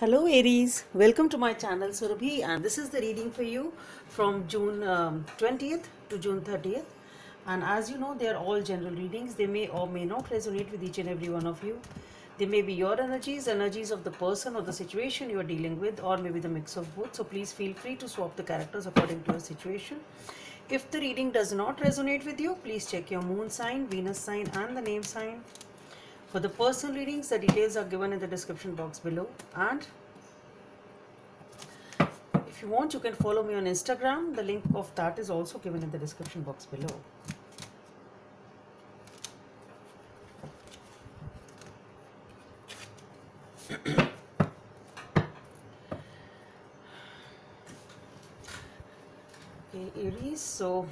Hello Aries, welcome to my channel Surabhi and this is the reading for you from June um, 20th to June 30th and as you know they are all general readings. They may or may not resonate with each and every one of you. They may be your energies energies of the person or the situation you are dealing with or maybe the mix of both. So please feel free to swap the characters according to your situation. If the reading does not resonate with you please check your moon sign Venus sign and the name sign for the personal readings, the details are given in the description box below. And if you want, you can follow me on Instagram. The link of that is also given in the description box below. okay, Aries. So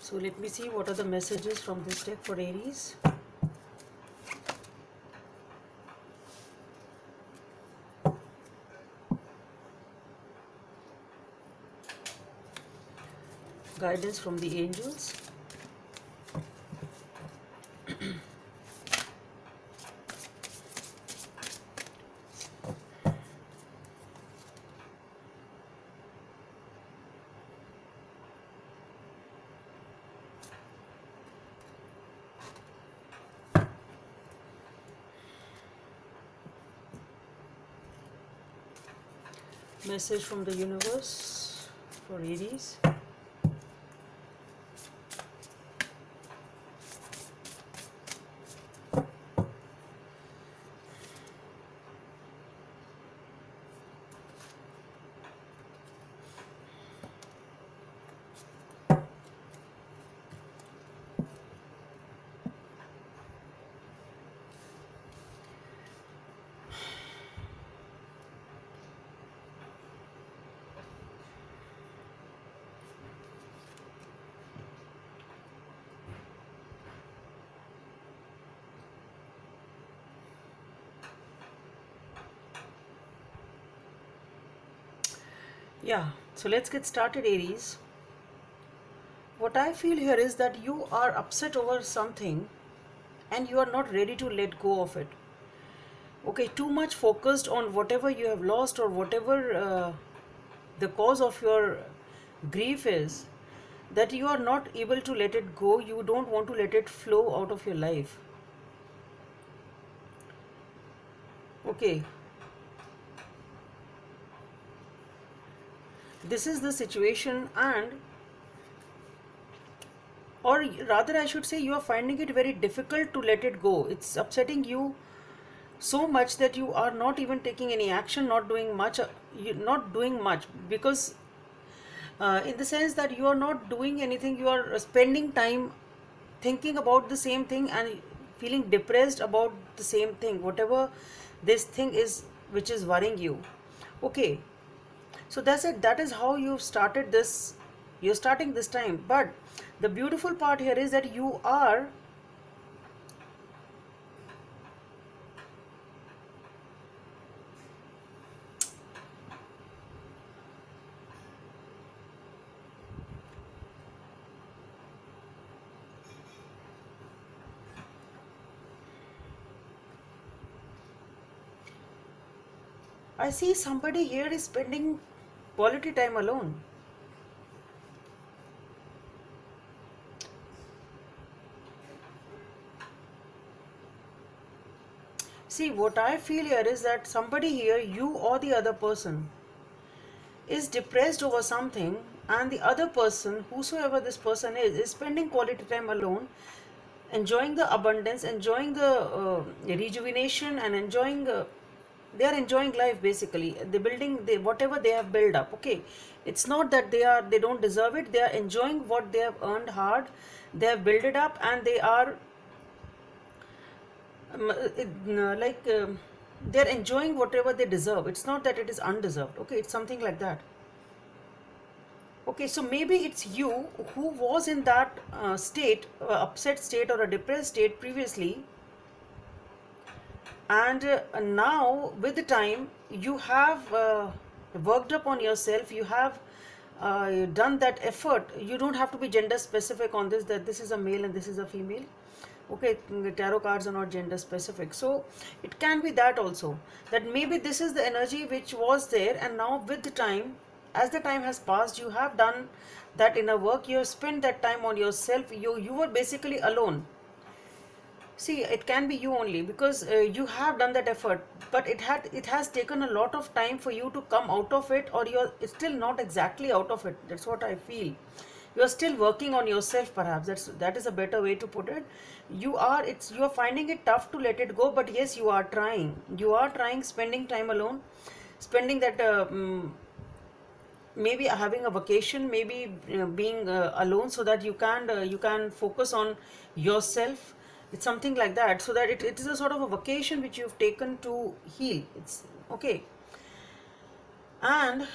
So let me see what are the messages from this deck for Aries. Guidance from the angels. Message from the universe for Aries. Yeah, so let's get started, Aries. What I feel here is that you are upset over something and you are not ready to let go of it. Okay, too much focused on whatever you have lost or whatever uh, the cause of your grief is that you are not able to let it go. You don't want to let it flow out of your life. Okay, this is the situation and or rather i should say you are finding it very difficult to let it go. It's upsetting you so much that you are not even taking any action not doing much you not doing much because uh, in the sense that you are not doing anything you are spending time thinking about the same thing and feeling depressed about the same thing whatever this thing is which is worrying you. Okay so that's it. That is how you've started this you're starting this time. But the beautiful part here is that you are I see somebody here is spending quality time alone. See, what I feel here is that somebody here, you or the other person, is depressed over something, and the other person, whosoever this person is, is spending quality time alone, enjoying the abundance, enjoying the uh, rejuvenation, and enjoying. Uh, they are enjoying life basically. The building, they whatever they have built up. Okay, it's not that they are they don't deserve it. They are enjoying what they have earned hard. They have built it up, and they are um, uh, like um, they're enjoying whatever they deserve it's not that it is undeserved okay it's something like that okay so maybe it's you who was in that uh, state uh, upset state or a depressed state previously and uh, now with the time you have uh, worked upon yourself you have uh, done that effort. You don't have to be gender specific on this that this is a male and this is a female. Okay tarot cards are not gender specific. So it can be that also that maybe this is the energy which was there and now with the time as the time has passed you have done that inner work you have spent that time on yourself you you were basically alone see it can be you only because uh, you have done that effort but it had it has taken a lot of time for you to come out of it or you're still not exactly out of it. That's what i feel. You are still working on yourself perhaps. That's that is a better way to put it. You are it's you are finding it tough to let it go but yes you are trying. You are trying spending time alone spending that uh, mm, maybe having a vacation maybe know, being uh, alone so that you can uh, you can focus on yourself it's something like that so that it, it is a sort of a vacation which you've taken to heal. It's okay. And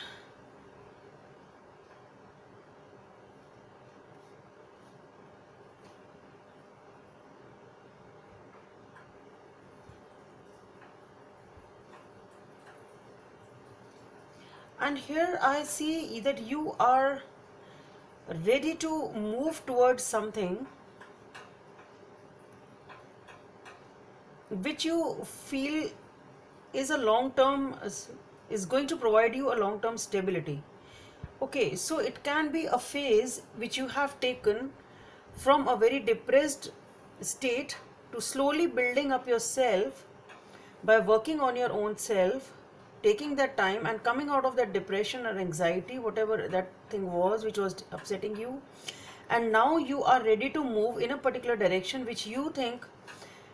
and here i see that you are ready to move towards something which you feel is a long term is going to provide you a long term stability. Okay so it can be a phase which you have taken from a very depressed state to slowly building up yourself by working on your own self taking that time and coming out of that depression or anxiety whatever that thing was which was upsetting you. And now you are ready to move in a particular direction which you think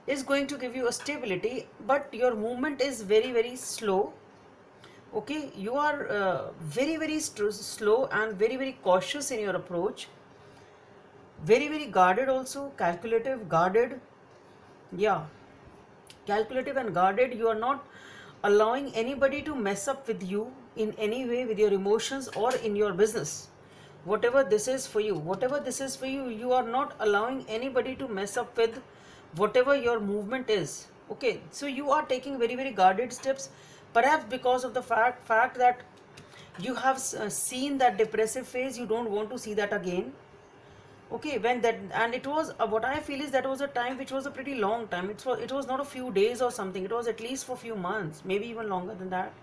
is going to give you a stability but your movement is very very slow. Okay you are uh, very very slow and very very cautious in your approach. Very very guarded also calculative guarded. Yeah calculative and guarded you are not allowing anybody to mess up with you in any way with your emotions or in your business. Whatever this is for you whatever this is for you you are not allowing anybody to mess up with whatever your movement is okay so you are taking very very guarded steps perhaps because of the fact fact that you have uh, seen that depressive phase you don't want to see that again okay when that and it was uh, what i feel is that was a time which was a pretty long time. It was it was not a few days or something it was at least for a few months maybe even longer than that.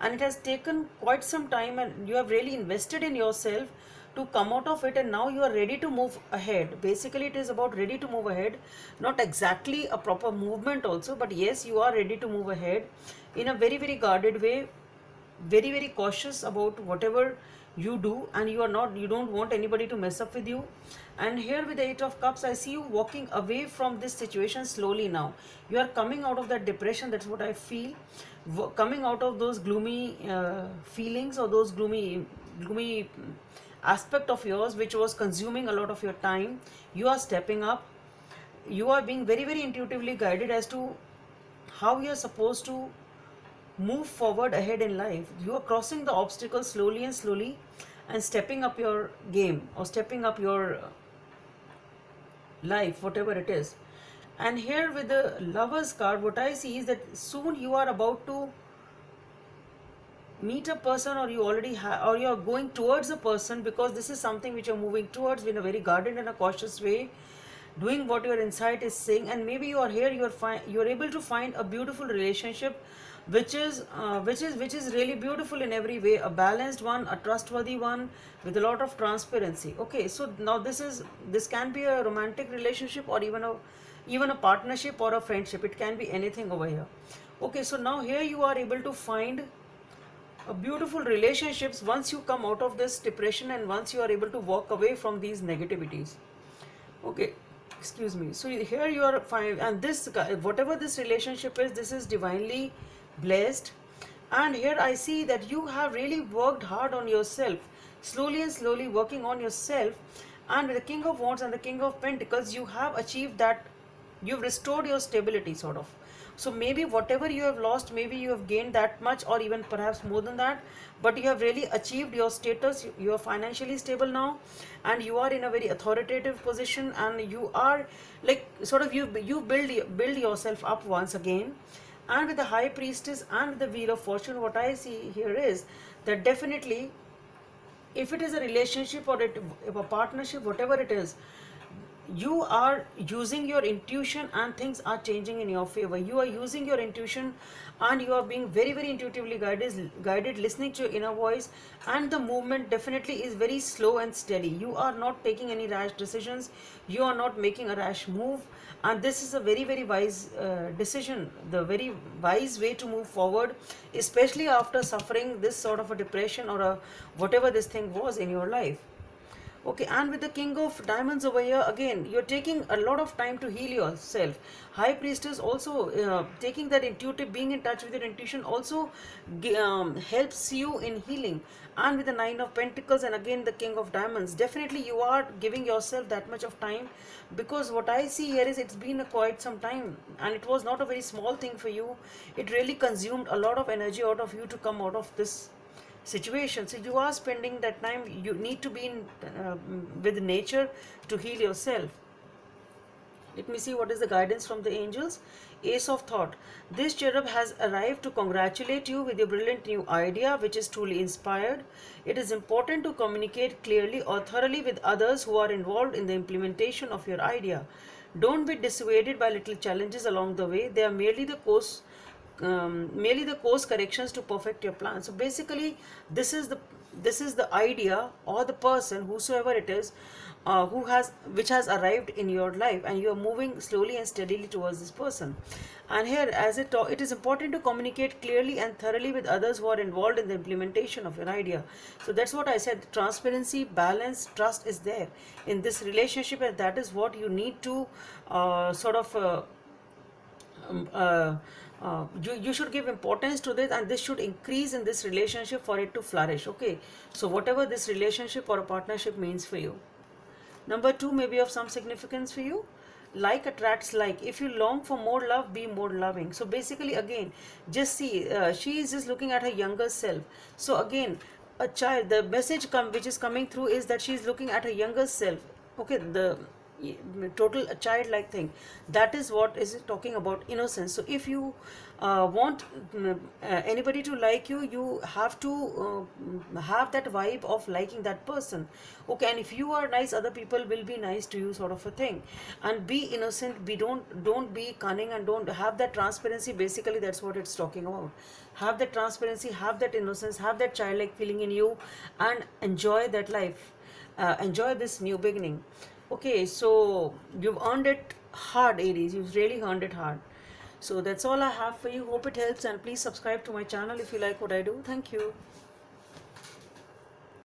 And it has taken quite some time and you have really invested in yourself to come out of it and now you are ready to move ahead. Basically it is about ready to move ahead. Not exactly a proper movement also but yes you are ready to move ahead in a very very guarded way very very cautious about whatever you do and you are not you don't want anybody to mess up with you. And here with the eight of cups i see you walking away from this situation slowly now. You are coming out of that depression that's what i feel. Coming out of those gloomy uh, feelings or those gloomy gloomy aspect of yours which was consuming a lot of your time you are stepping up you are being very very intuitively guided as to how you are supposed to move forward ahead in life. You are crossing the obstacles slowly and slowly and stepping up your game or stepping up your uh, life, whatever it is. And here with the lover's card, what I see is that soon you are about to meet a person or you already have or you are going towards a person because this is something which you're moving towards in a very guarded and a cautious way. Doing what your insight is saying and maybe you are here you are fi- you are able to find a beautiful relationship which is uh, which is which is really beautiful in every way. A balanced one a trustworthy one with a lot of transparency. Okay so now this is this can be a romantic relationship or even a even a partnership or a friendship. It can be anything over here. Okay so now here you are able to find beautiful relationships once you come out of this depression and once you are able to walk away from these negativities. Okay excuse me. So here you are fine and this whatever this relationship is this is divinely blessed. And here i see that you have really worked hard on yourself slowly and slowly working on yourself. And with the king of wands and the king of pentacles you have achieved that you've restored your stability sort of so maybe whatever you have lost maybe you have gained that much or even perhaps more than that but you have really achieved your status you are financially stable now and you are in a very authoritative position and you are like sort of you you build build yourself up once again. And with the high priestess and the wheel of fortune what i see here is that definitely if it is a relationship or it, a partnership whatever it is you are using your intuition and things are changing in your favor. You are using your intuition and you are being very very intuitively guided guided listening to your inner voice. And the movement definitely is very slow and steady. You are not taking any rash decisions. You are not making a rash move. And this is a very very wise uh, decision. The very wise way to move forward especially after suffering this sort of a depression or a whatever this thing was in your life okay and with the king of diamonds over here again you're taking a lot of time to heal yourself. High priestess also uh, taking that intuitive being in touch with your intuition also um, helps you in healing. And with the nine of pentacles and again the king of diamonds definitely you are giving yourself that much of time because what i see here is it's been a quite some time and it was not a very small thing for you. It really consumed a lot of energy out of you to come out of this situation. So you are spending that time you need to be in uh, with nature to heal yourself. Let me see what is the guidance from the angels. Ace of thought. This cherub has arrived to congratulate you with your brilliant new idea which is truly inspired. It is important to communicate clearly or thoroughly with others who are involved in the implementation of your idea. Don't be dissuaded by little challenges along the way. They are merely the course um, merely the course corrections to perfect your plan. So basically this is the this is the idea or the person whosoever it is uh, who has which has arrived in your life and you are moving slowly and steadily towards this person. And here as it it is important to communicate clearly and thoroughly with others who are involved in the implementation of your idea. So that's what i said transparency balance trust is there in this relationship and that is what you need to uh, sort of uh, um, uh, you, you should give importance to this and this should increase in this relationship for it to flourish okay? So whatever this relationship or a partnership means for you. Number two may be of some significance for you. Like attracts like. If you long for more love be more loving. So basically again just see uh, she is just looking at her younger self. So again a child the message come which is coming through is that she is looking at her younger self okay? The total a childlike thing. That is what is talking about innocence. So if you uh, want uh, anybody to like you you have to uh, have that vibe of liking that person. Okay and if you are nice other people will be nice to you sort of a thing. And be innocent. Be don't don't be cunning and don't have that transparency. Basically that's what it's talking about. Have that transparency have that innocence have that childlike feeling in you and enjoy that life. Uh, enjoy this new beginning okay so you've earned it hard aries. You've really earned it hard. So that's all i have for you. Hope it helps and please subscribe to my channel if you like what i do. Thank you